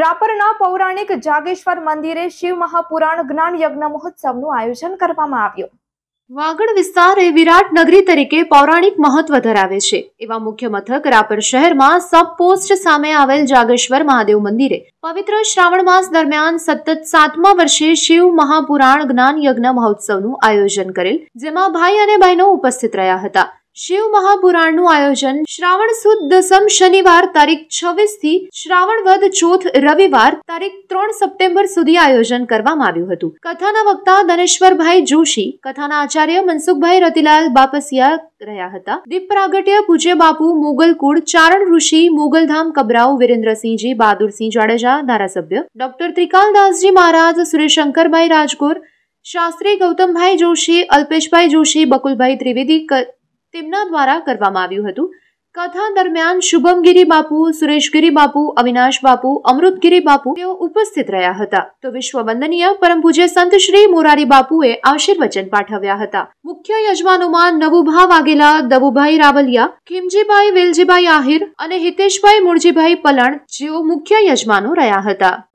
રાપરના પૌરાણિક જાગેશ્વર મંદિરે શિવ મહાપુરાણ જ્ઞાન યજ્ઞ મહોત્સવનું આયોજન કરવામાં આવ્યું. વાગડ વિસ્તાર એ વિરાટ નગરી તરીકે પૌરાણિક મહત્વ ધરાવે છે. એવા મુખ્ય મથક રાપર શહેરમાં સબ પોસ્ટ સામે આવેલ જાગેશ્વર મહાદેવ મંદિરે પવિત્ર શ્રાવણ માસ દરમિયાન સતત સાતમા વર્ષે શિવ મહાપુરાણ જ્ઞાન યજ્ઞ મહોત્સવનું આયોજન કરેલ, જેમાં ભાઈ અને બહેનો ઉપસ્થિત રહ્યા હતા. શિવ મહાપુરાણનું આયોજન શ્રાવણ સુદ દસમ શનિવાર તારીખ છવ્વીસથી શ્રાવણ વદ ચોથ રવિવાર તારીખ ત્રણ સપ્ટેમ્બર સુધી આયોજન કરવામાં આવ્યું હતું. કથાના વક્તા ધનેશ્વરભાઈ જોશી, કથાના આચાર્ય મનસુખભાઈ રતિલાલ બાપસિયા રહ્યા હતા. દીપ પ્રાગટ્ય પૂજ્ય બાપુ, મુગલ કુળ, ચારણ ઋષિ મોગલધામ કબરાવ વિરેન્દ્રસિંહજી, બહાદુરસિંહ જાડેજા, ધારાસભ્ય. ડોક્ટર ત્રિકાલદાસજી મહારાજ, સુરેશંકરભાઈ રાજગોર શાસ્ત્રી ગૌતમભાઈ જોશી, અલ્પેશભાઈ જોશી, બકુલભાઈ ત્રિવેદી તેમના દ્વારા કરવામાં આવ્યું હતું. કથા દરમિયાન શુભમગીરી બાપુ, સુરેશગીરી બાપુ, અવિનાશ બાપુ, અમૃતગીરી બાપુ તેઓ ઉપસ્થિત રહ્યા હતા. તો વિશ્વ વંદનીય પરમ પૂજ્ય સંત શ્રી મોરારી બાપુએ આશીર્વચન પાઠવ્યા હતા. મુખ્ય યજમાનોમાં નવુભા વાઘેલા, દવુભાઈ રાવલિયા, ખીમજીભાઈ વેલજીભાઈ આહિર અને હિતેશભાઈ મુળજીભાઈ પલણ જેઓ મુખ્ય યજમાનો રહ્યા હતા.